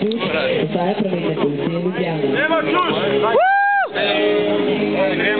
Czuć postaje pravilne policije Ljubljana. Nemo čuš! Dobra,